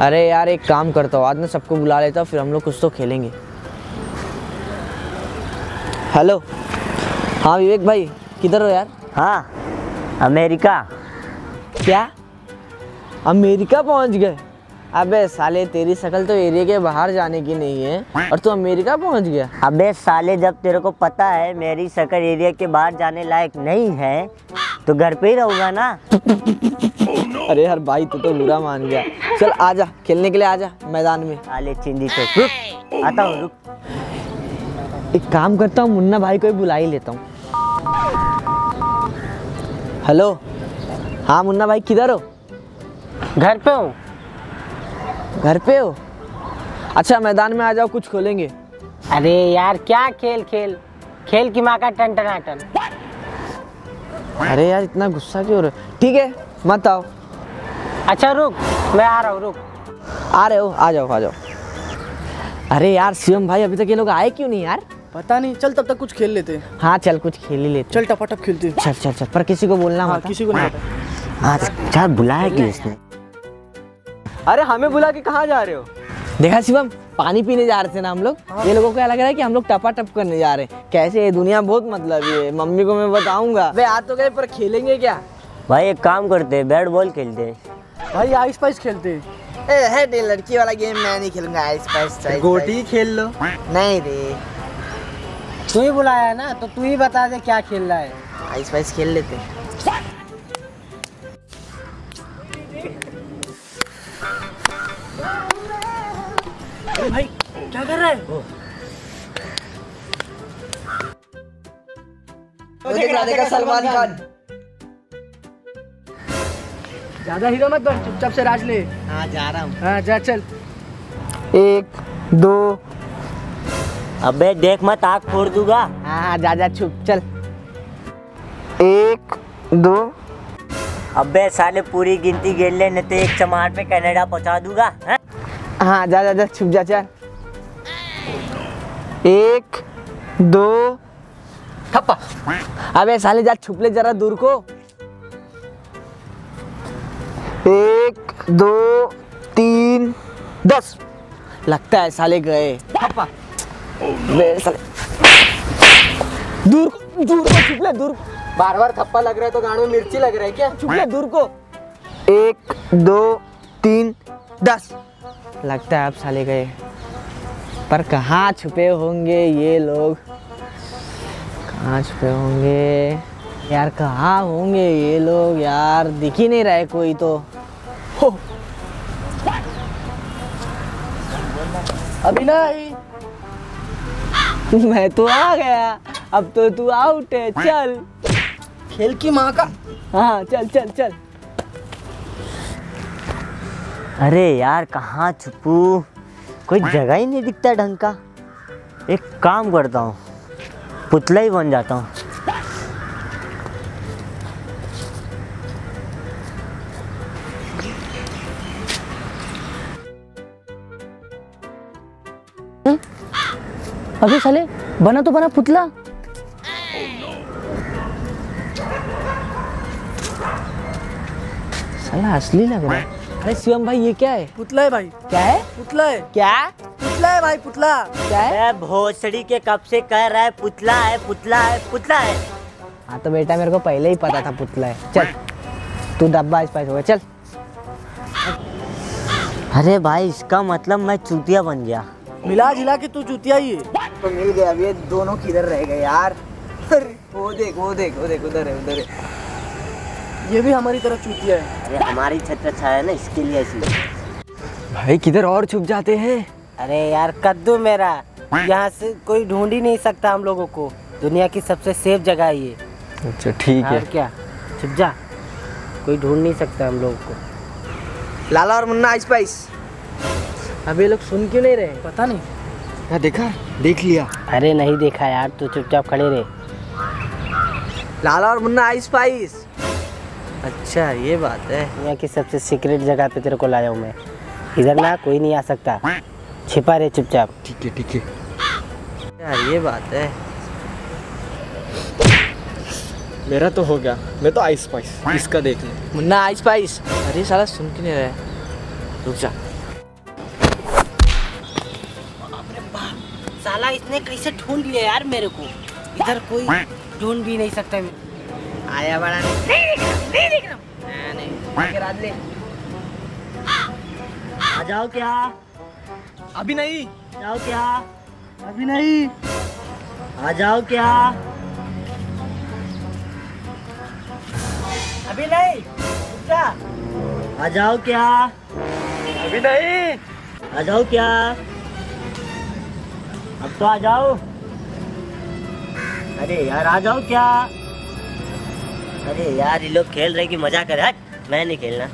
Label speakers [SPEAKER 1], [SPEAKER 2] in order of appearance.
[SPEAKER 1] अरे यार एक काम करता हूँ। आज मैं सबको बुला लेता हूँ फिर हम लोग कुछ तो खेलेंगे। हेलो हाँ विवेक भाई किधर हो यार?
[SPEAKER 2] हाँ अमेरिका।
[SPEAKER 1] क्या? अमेरिका पहुँच गए? अबे साले तेरी शक्ल तो एरिया के बाहर जाने की नहीं है। और तू अमेरिका पहुँच गया?
[SPEAKER 2] अबे साले जब तेरे को पता है मेरी शक्ल एरिया के बाहर जाने लायक नहीं है तो घर पे ही रहूँगा ना?
[SPEAKER 1] अरे यार भाई तू तो बुरा मान गया। चल आजा खेलने के लिए आजा मैदान में।
[SPEAKER 2] साले चिंदी तो। रुक। आता हूँ रुक।
[SPEAKER 1] एक काम करता हूँ मुन्ना भाई को ही बुला ही लेता हूँ। हेलो? हाँ मुन्ना भाई किधर हो?
[SPEAKER 3] घर पे हूँ।
[SPEAKER 1] घर पे हो? अच्छा मैदान में आ जाओ कुछ खोलेंगे।
[SPEAKER 3] अरे यार क्या खेल खेल? खेल की माँ का टन टनाटन
[SPEAKER 1] अरे यार इतना गुस्सा क्यों हो रहे हो? ठीक है मत आओ।
[SPEAKER 3] अच्छा रुक। मैं आ रहा हूँ रुक।
[SPEAKER 1] आ रहे हो आ जाओ आ जाओ। अरे यार शिवम भाई अभी तक ये लोग आए क्यों नहीं यार?
[SPEAKER 4] पता नहीं चल तब तक कुछ खेल लेते हैं।
[SPEAKER 1] हाँ चल कुछ खेल ही लेते
[SPEAKER 4] चल टपाटप खेलते हैं।
[SPEAKER 1] चल चल चल पर किसी को बोलना
[SPEAKER 4] हाँ किसी को नहीं
[SPEAKER 2] हाँ क्या बुलाया कि इसने
[SPEAKER 1] अरे हमें बुला के कहाँ जा रहे हो? देखा शिवम पानी पीने जा रहे थे ना हम लोग। हाँ। ये लोगों को क्या लग रहा है कि हम लोग टपा टप करने जा रहे हैं। कैसे ये दुनिया बहुत मतलब ये मम्मी को मैं बताऊँगा। वे आ तो गए पर खेलेंगे क्या?
[SPEAKER 2] भाई एक काम करते हैं बैट बॉल खेलते हैं।
[SPEAKER 4] भाई आइस पाइस खेलते
[SPEAKER 1] ए, है नहीं लड़की वाला गेम मैं नहीं खेलूँगा आइस पाइस गोटी खेल लो। नहीं रे।
[SPEAKER 3] तू ही बुलाया ना तो तू ही बता दे क्या खेल रहा है।
[SPEAKER 1] आइस पाइस खेल लेते हैं।
[SPEAKER 4] भाई क्या कर रहा है?
[SPEAKER 1] देखा देखा सलमान खान।
[SPEAKER 4] ज़्यादा हीरो मत बन चुपचाप से राज ले।
[SPEAKER 1] हाँ जा रहा हूँ।
[SPEAKER 4] हाँ जा चल।
[SPEAKER 1] एक दो।
[SPEAKER 2] अबे देख मत आग फोड़ दूँगा।
[SPEAKER 1] हाँ हाँ जा जा छुप चल। एक दो।
[SPEAKER 2] अबे साले पूरी गिनती गिन ले नहीं तो एक चमार पे कनाडा पहुँचा दूँगा हैं?
[SPEAKER 1] हाँ जा जा जा छुप जा चल। एक दो। थप्पा अबे साले जा छुप ले जरा दूर को। दो, तीन, दस। लगता है साले गए। थप्पा बे साले। दूर दूर को, छुप ले, दूर बार बार थप्पा लग रहा है तो गाड़ों मिर्ची लग रहा है क्या? छुप ले, दूर को। एक, दो, तीन, दस। लगता है आप साले गए। पर कहाँ छुपे होंगे ये लोग? कहाँ छुपे होंगे? यार कहाँ होंगे ये लोग? यार दिख ही नहीं रहे कोई तो। हो
[SPEAKER 4] अभी नहीं
[SPEAKER 1] मैं तो आ गया। अब तो तू आउट है चल।
[SPEAKER 4] खेल की माँ का?
[SPEAKER 1] हाँ चल चल चल।
[SPEAKER 2] अरे यार कहाँ छुपू? कोई जगह ही नहीं दिखता ढंग का। एक काम करता हूँ पुतला ही बन जाता हूँ।
[SPEAKER 4] अभी साले बना तो बना पुतला।
[SPEAKER 1] साला असली लग रहा है। अरे शिवम भाई ये क्या है?
[SPEAKER 4] पुतला है भाई।
[SPEAKER 1] क्या है?
[SPEAKER 4] पुतला है।
[SPEAKER 1] क्या?
[SPEAKER 4] पुतला है भाई पुतला।
[SPEAKER 1] क्या है?
[SPEAKER 2] अरे भोसड़ी के कब से कह रहा है पुतला है पुतला है पुतला है।
[SPEAKER 1] हाँ तो बेटा मेरे को पहले ही पता था पुतला है। चल तू डब्बा स्पाइस हो गया चल।
[SPEAKER 2] अरे भाई इसका मतलब मैं चूतिया बन गया।
[SPEAKER 4] मिला जिला के तू चूतिया ही
[SPEAKER 1] तो मिल गया अब ये दोनों किधर रह गए यार? वो देख वो देख वो देख उधर है उधर है।
[SPEAKER 4] ये भी हमारी तरह चूतिया है।
[SPEAKER 2] अरे हमारी छत्र छाया है ना इसके लिए ऐसी।
[SPEAKER 1] भाई किधर और छुप जाते हैं?
[SPEAKER 3] अरे यार कद्दू मेरा। यहाँ से कोई ढूंढ ही नहीं सकता हम लोगों को। दुनिया की सबसे सेफ़ जगह है ये।
[SPEAKER 1] अच्छा ठीक
[SPEAKER 3] है। क्या? छुप जा। कोई ढूंढ नहीं सकता हम लोगों को।
[SPEAKER 1] लाला और मुन्ना स्पाइस अब ये लोग सुन क्यों नहीं रहे?
[SPEAKER 4] पता नहीं।
[SPEAKER 1] हाँ देखा? देख लिया।
[SPEAKER 3] अरे नहीं देखा यार तू चुपचाप खड़े रहे।
[SPEAKER 1] लाला और मुन्ना आइस पाइस। अच्छा ये बात है।
[SPEAKER 3] दुनिया की सबसे सीक्रेट जगह पे तेरे को लाया हूँ मैं। इधर ना कोई नहीं आ सकता। छिपा रहे चुपचाप।
[SPEAKER 1] ठीक है ठीक है। यार ये बात है।
[SPEAKER 5] मेरा तो हो गया। मैं तो आइस स्पाइस इसका देख ले।
[SPEAKER 1] मुन्ना आइस पाइस। अरे साला सुन क्यों नहीं रहा? रुक जा।
[SPEAKER 3] साला इसने कैसे ढूंढ लिया यार मेरे को। इधर कोई ढूंढ भी नहीं सकता मैं।
[SPEAKER 1] आया बड़ा नहीं। नहीं दिख रहा नहीं दिख रहा। नहीं। नहीं रात ले।
[SPEAKER 2] आ जाओ क्या?
[SPEAKER 5] अभी नहीं।
[SPEAKER 2] जाओ क्या?
[SPEAKER 4] अभी नहीं।
[SPEAKER 2] आ जाओ क्या?
[SPEAKER 3] अभी नहीं। जा।
[SPEAKER 2] आ जाओ क्या?
[SPEAKER 5] अभी नहीं।
[SPEAKER 2] आ जाओ क्या? अब तो आ जाओ। अरे यार, आ जाओ क्या? अरे यार, ये लोग खेल रहे कि मज़ा कर। मैं नहीं खेलना।